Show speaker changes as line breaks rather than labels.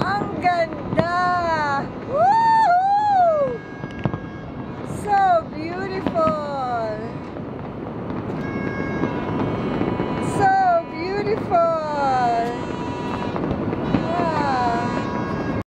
Oh.